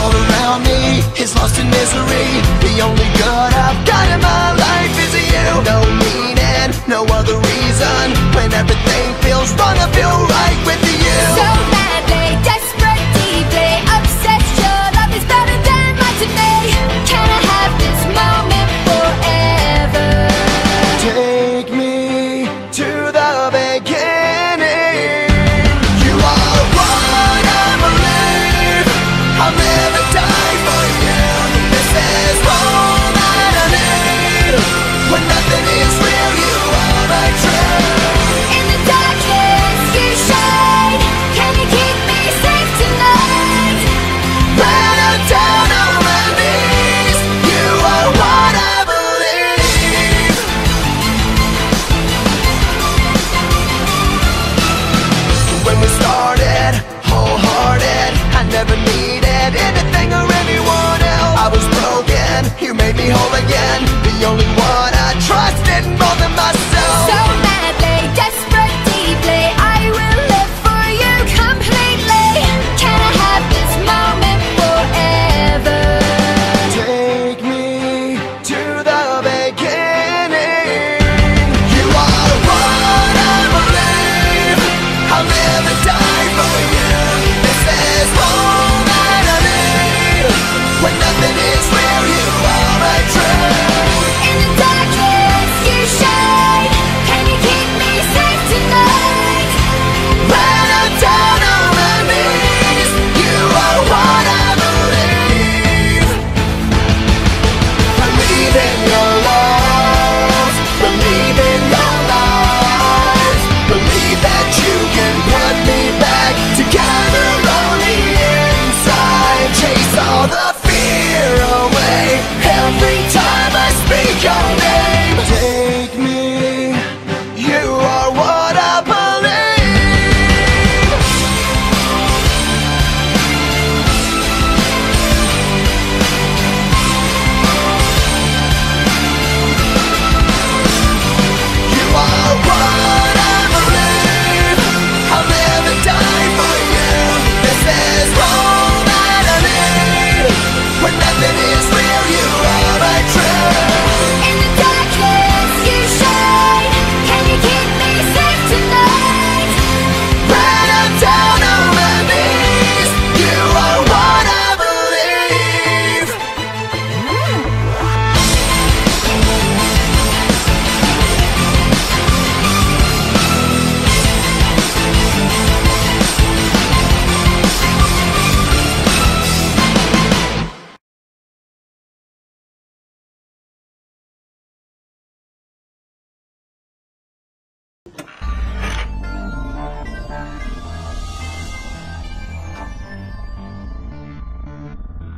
All around me is lost in misery. The only good I've got in my life is you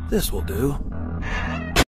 This will do.